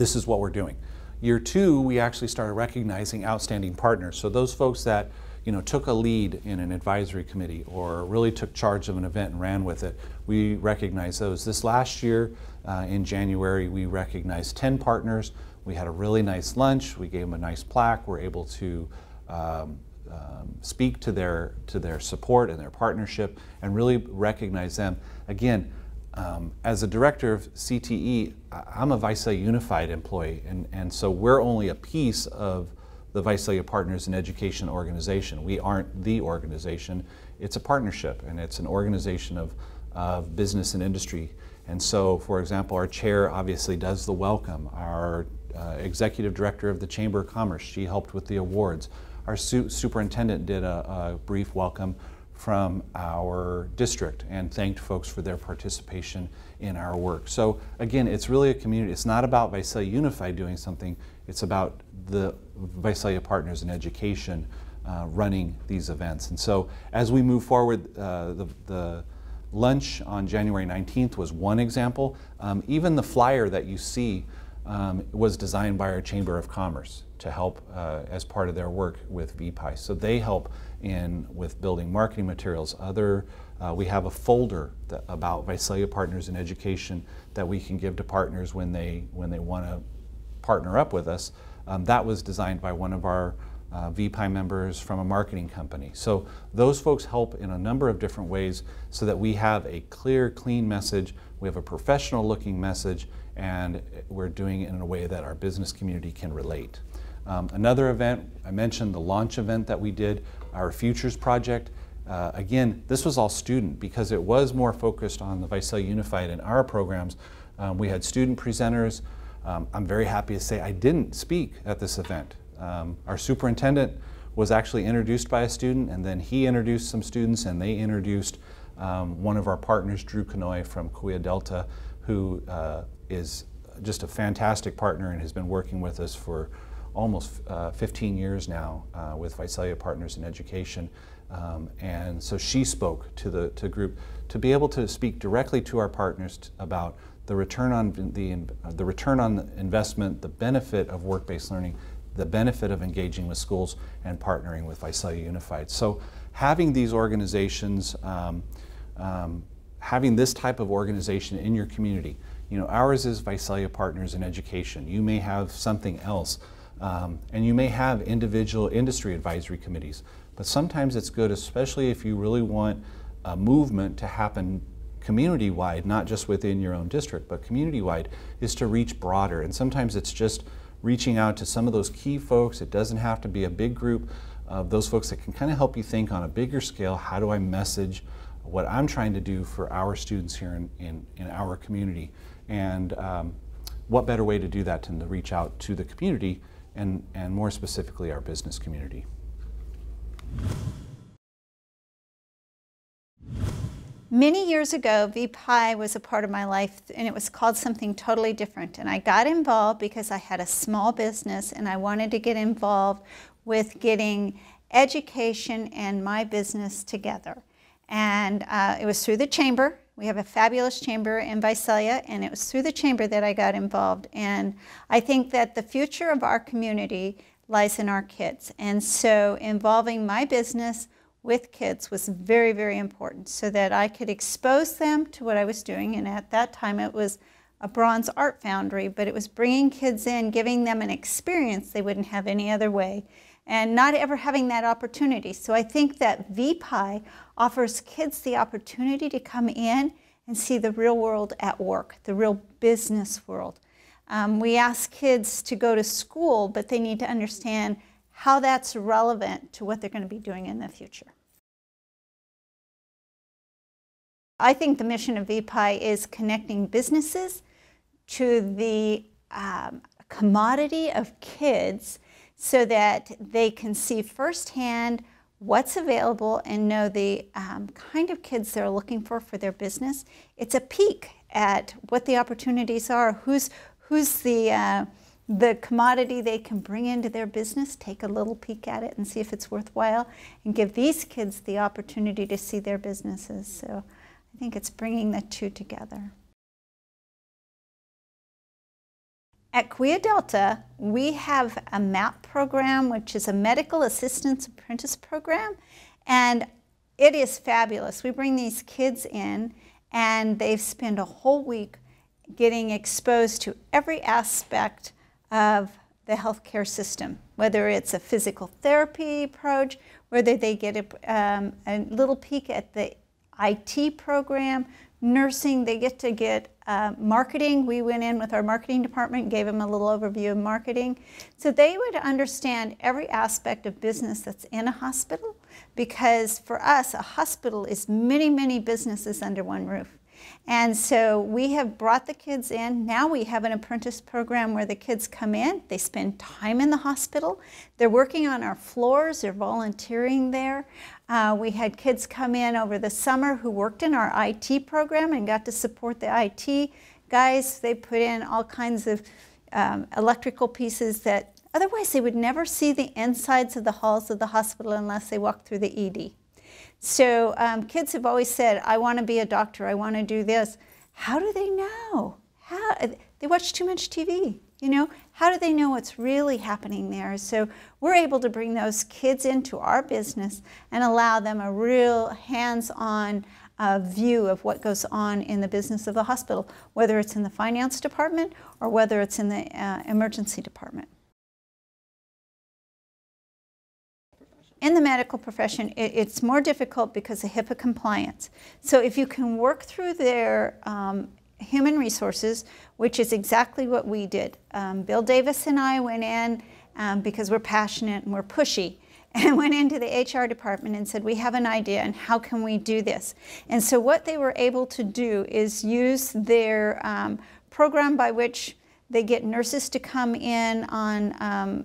This is what we're doing. Year two, we actually started recognizing outstanding partners. So those folks that you know, took a lead in an advisory committee or really took charge of an event and ran with it, we recognize those. This last year uh, in January, we recognized 10 partners. We had a really nice lunch. We gave them a nice plaque. We're able to um, um, speak to their to their support and their partnership and really recognize them. Again, um, as a director of CTE, I'm a Visalia Unified employee, and, and so we're only a piece of the Visalia Partners in Education organization. We aren't the organization, it's a partnership, and it's an organization of, of business and industry. And so, for example, our chair obviously does the welcome. Our uh, executive director of the Chamber of Commerce, she helped with the awards. Our su superintendent did a, a brief welcome from our district and thanked folks for their participation in our work. So again, it's really a community. It's not about Visalia Unified doing something. It's about the Visalia Partners in Education uh, running these events. And so as we move forward, uh, the, the, lunch on January 19th was one example. Um, even the flyer that you see um, was designed by our Chamber of Commerce to help uh, as part of their work with VPI. So they help in with building marketing materials. Other, uh, we have a folder that, about Visalia Partners in Education that we can give to partners when they when they want to partner up with us. Um, that was designed by one of our uh, VPI members from a marketing company. So those folks help in a number of different ways so that we have a clear, clean message, we have a professional looking message, and we're doing it in a way that our business community can relate. Um, another event, I mentioned the launch event that we did, our Futures Project. Uh, again, this was all student because it was more focused on the Visalia Unified and our programs. Um, we had student presenters. Um, I'm very happy to say I didn't speak at this event. Um, our superintendent was actually introduced by a student and then he introduced some students and they introduced um, one of our partners, Drew Canoy from Kaweah Delta, who uh, is just a fantastic partner and has been working with us for almost uh, 15 years now uh, with Visalia Partners in Education. Um, and so she spoke to the to group to be able to speak directly to our partners about the return on the, the return on investment, the benefit of work-based learning, the benefit of engaging with schools and partnering with Visalia Unified. So having these organizations, um, um, having this type of organization in your community, you know, ours is Visalia Partners in Education. You may have something else. Um, and you may have individual industry advisory committees, but sometimes it's good, especially if you really want a movement to happen community-wide, not just within your own district, but community-wide, is to reach broader. And sometimes it's just reaching out to some of those key folks. It doesn't have to be a big group of those folks that can kind of help you think on a bigger scale, how do I message what I'm trying to do for our students here in, in, in our community? And um, what better way to do that than to reach out to the community and, and more specifically our business community. Many years ago, VPI was a part of my life and it was called something totally different. And I got involved because I had a small business and I wanted to get involved with getting education and my business together. And uh, it was through the chamber we have a fabulous chamber in Visalia, and it was through the chamber that I got involved. And I think that the future of our community lies in our kids. And so involving my business with kids was very, very important so that I could expose them to what I was doing. And at that time, it was a bronze art foundry, but it was bringing kids in, giving them an experience they wouldn't have any other way and not ever having that opportunity. So I think that VPI offers kids the opportunity to come in and see the real world at work, the real business world. Um, we ask kids to go to school, but they need to understand how that's relevant to what they're going to be doing in the future. I think the mission of VPI is connecting businesses to the um, commodity of kids so that they can see firsthand what's available and know the um, kind of kids they're looking for for their business. It's a peek at what the opportunities are, who's, who's the, uh, the commodity they can bring into their business, take a little peek at it and see if it's worthwhile, and give these kids the opportunity to see their businesses. So I think it's bringing the two together. At Kaweah Delta, we have a MAP program, which is a Medical Assistance Apprentice Program, and it is fabulous. We bring these kids in, and they spend a whole week getting exposed to every aspect of the healthcare system, whether it's a physical therapy approach, whether they get a, um, a little peek at the IT program, nursing, they get to get uh, marketing. We went in with our marketing department, gave them a little overview of marketing. So they would understand every aspect of business that's in a hospital because for us, a hospital is many, many businesses under one roof. And so we have brought the kids in. Now we have an apprentice program where the kids come in, they spend time in the hospital, they're working on our floors, they're volunteering there. Uh, we had kids come in over the summer who worked in our IT program and got to support the IT guys. They put in all kinds of um, electrical pieces that otherwise they would never see the insides of the halls of the hospital unless they walked through the ED. So um, kids have always said, I want to be a doctor, I want to do this. How do they know? How, they watch too much TV, you know? How do they know what's really happening there? So we're able to bring those kids into our business and allow them a real hands-on uh, view of what goes on in the business of the hospital, whether it's in the finance department or whether it's in the uh, emergency department. in the medical profession, it, it's more difficult because of HIPAA compliance. So if you can work through their um, human resources, which is exactly what we did. Um, Bill Davis and I went in um, because we're passionate and we're pushy and went into the HR department and said, we have an idea and how can we do this? And so what they were able to do is use their um, program by which they get nurses to come in on um,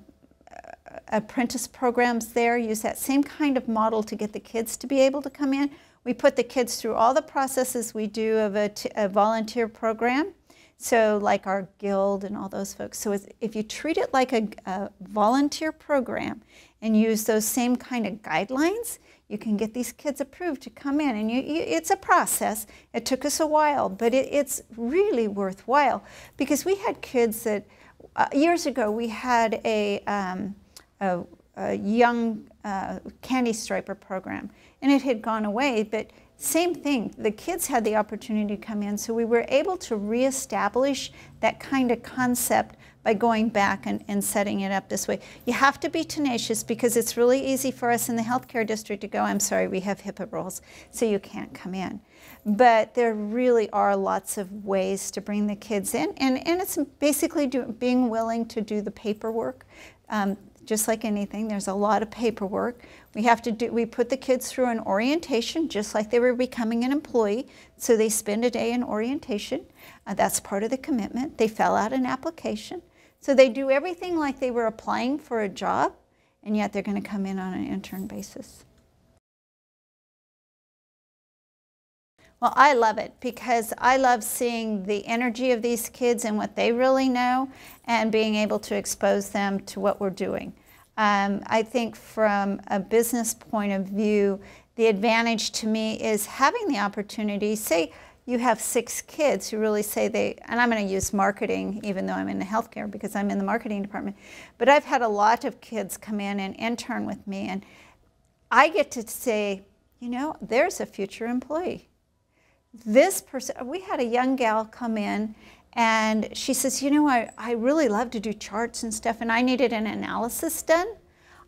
apprentice programs there, use that same kind of model to get the kids to be able to come in. We put the kids through all the processes we do of a, a volunteer program. So like our guild and all those folks. So if you treat it like a, a volunteer program and use those same kind of guidelines, you can get these kids approved to come in. And you, you, it's a process. It took us a while, but it, it's really worthwhile because we had kids that uh, years ago we had a um, a, a young uh, candy striper program, and it had gone away, but same thing, the kids had the opportunity to come in, so we were able to reestablish that kind of concept by going back and, and setting it up this way. You have to be tenacious because it's really easy for us in the healthcare district to go, I'm sorry, we have HIPAA rules, so you can't come in. But there really are lots of ways to bring the kids in, and, and it's basically do, being willing to do the paperwork. Um, just like anything, there's a lot of paperwork. We have to do, we put the kids through an orientation just like they were becoming an employee. So they spend a day in orientation. Uh, that's part of the commitment. They fill out an application. So they do everything like they were applying for a job, and yet they're going to come in on an intern basis. Well, I love it because I love seeing the energy of these kids and what they really know and being able to expose them to what we're doing. Um, I think from a business point of view, the advantage to me is having the opportunity, say you have six kids who really say they, and I'm going to use marketing even though I'm in the healthcare because I'm in the marketing department, but I've had a lot of kids come in and intern with me and I get to say, you know, there's a future employee this person, we had a young gal come in and she says, you know, I, I really love to do charts and stuff and I needed an analysis done.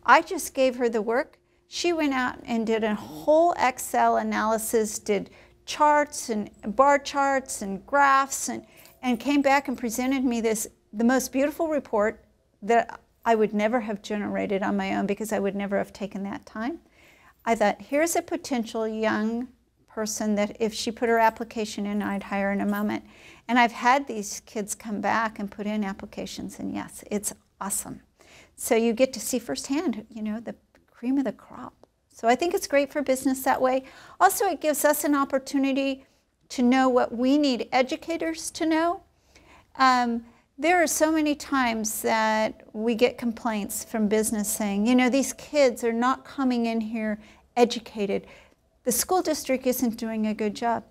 I just gave her the work. She went out and did a whole Excel analysis, did charts and bar charts and graphs and, and came back and presented me this, the most beautiful report that I would never have generated on my own because I would never have taken that time. I thought, here's a potential young person that if she put her application in, I'd hire in a moment. And I've had these kids come back and put in applications, and yes, it's awesome. So you get to see firsthand, you know, the cream of the crop. So I think it's great for business that way. Also, it gives us an opportunity to know what we need educators to know. Um, there are so many times that we get complaints from business saying, you know, these kids are not coming in here educated the school district isn't doing a good job.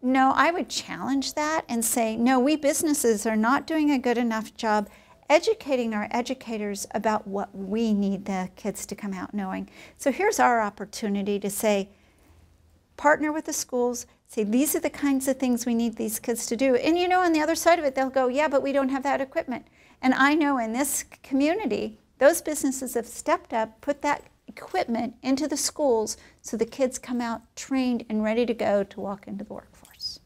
No, I would challenge that and say, no, we businesses are not doing a good enough job educating our educators about what we need the kids to come out knowing. So here's our opportunity to say, partner with the schools, say these are the kinds of things we need these kids to do. And you know, on the other side of it, they'll go, yeah, but we don't have that equipment. And I know in this community, those businesses have stepped up, put that equipment into the schools so the kids come out trained and ready to go to walk into the workforce.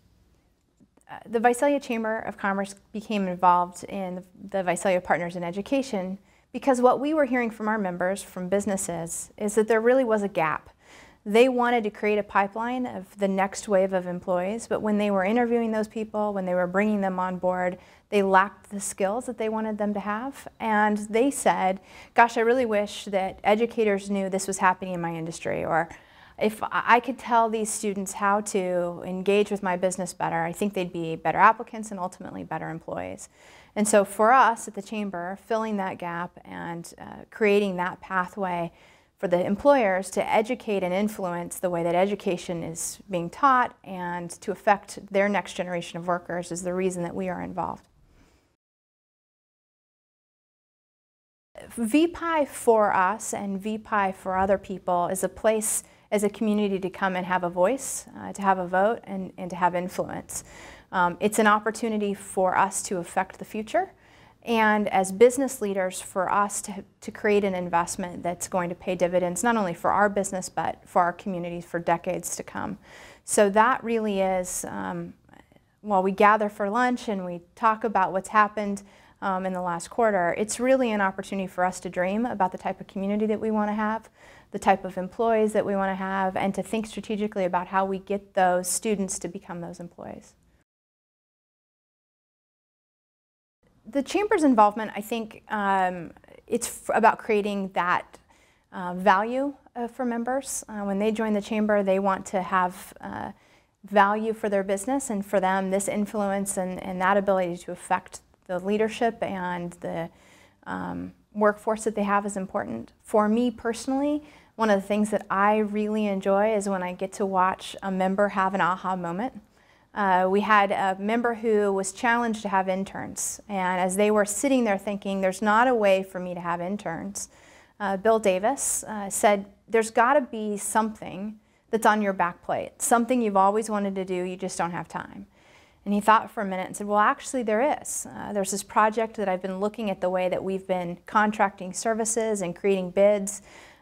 Uh, the Visalia Chamber of Commerce became involved in the Visalia Partners in Education because what we were hearing from our members, from businesses, is that there really was a gap they wanted to create a pipeline of the next wave of employees, but when they were interviewing those people, when they were bringing them on board, they lacked the skills that they wanted them to have. And they said, gosh, I really wish that educators knew this was happening in my industry, or if I could tell these students how to engage with my business better, I think they'd be better applicants and ultimately better employees. And so for us at the Chamber, filling that gap and uh, creating that pathway for the employers to educate and influence the way that education is being taught and to affect their next generation of workers is the reason that we are involved. VPI for us and VPI for other people is a place as a community to come and have a voice, uh, to have a vote, and, and to have influence. Um, it's an opportunity for us to affect the future and as business leaders for us to, to create an investment that's going to pay dividends not only for our business but for our communities for decades to come. So that really is, um, while we gather for lunch and we talk about what's happened um, in the last quarter, it's really an opportunity for us to dream about the type of community that we want to have, the type of employees that we want to have, and to think strategically about how we get those students to become those employees. the Chamber's involvement, I think um, it's about creating that uh, value uh, for members. Uh, when they join the Chamber, they want to have uh, value for their business and for them this influence and, and that ability to affect the leadership and the um, workforce that they have is important. For me personally, one of the things that I really enjoy is when I get to watch a member have an aha moment. Uh, we had a member who was challenged to have interns. And as they were sitting there thinking, there's not a way for me to have interns, uh, Bill Davis uh, said, there's got to be something that's on your back plate, something you've always wanted to do, you just don't have time. And he thought for a minute and said, well, actually there is. Uh, there's this project that I've been looking at the way that we've been contracting services and creating bids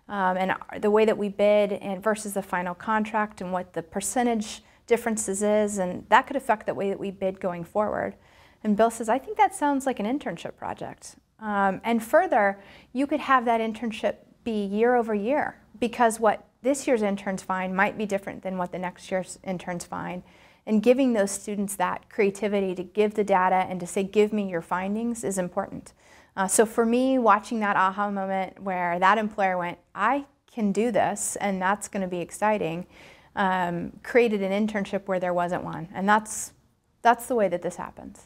um, and the way that we bid and versus the final contract and what the percentage differences is, and that could affect the way that we bid going forward. And Bill says, I think that sounds like an internship project. Um, and further, you could have that internship be year over year because what this year's interns find might be different than what the next year's interns find. And giving those students that creativity to give the data and to say, give me your findings is important. Uh, so for me, watching that aha moment where that employer went, I can do this, and that's going to be exciting, um, created an internship where there wasn't one. And that's, that's the way that this happens.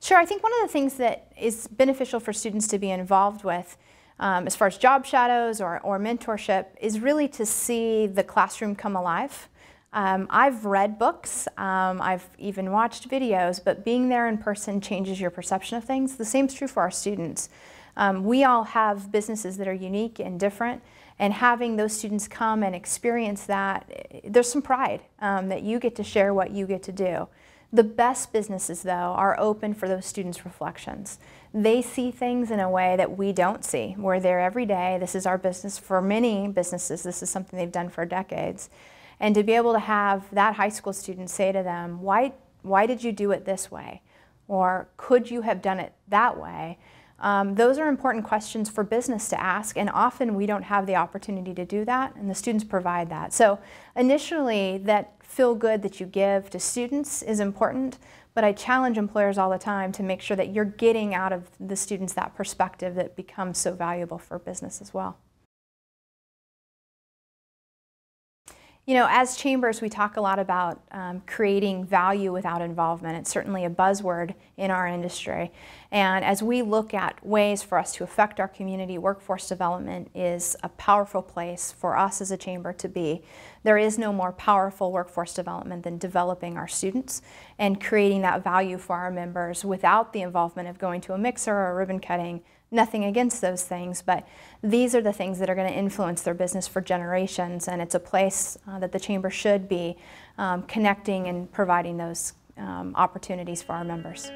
Sure, I think one of the things that is beneficial for students to be involved with um, as far as job shadows or, or mentorship is really to see the classroom come alive. Um, I've read books, um, I've even watched videos, but being there in person changes your perception of things. The same is true for our students. Um, we all have businesses that are unique and different, and having those students come and experience that, there's some pride um, that you get to share what you get to do. The best businesses, though, are open for those students' reflections. They see things in a way that we don't see. We're there every day. This is our business. For many businesses, this is something they've done for decades. And to be able to have that high school student say to them, why, why did you do it this way? Or could you have done it that way? Um, those are important questions for business to ask, and often we don't have the opportunity to do that, and the students provide that. So initially, that feel good that you give to students is important, but I challenge employers all the time to make sure that you're getting out of the students that perspective that becomes so valuable for business as well. You know, as chambers, we talk a lot about um, creating value without involvement. It's certainly a buzzword in our industry. And as we look at ways for us to affect our community, workforce development is a powerful place for us as a chamber to be. There is no more powerful workforce development than developing our students and creating that value for our members without the involvement of going to a mixer or a ribbon cutting nothing against those things, but these are the things that are going to influence their business for generations, and it's a place uh, that the Chamber should be um, connecting and providing those um, opportunities for our members.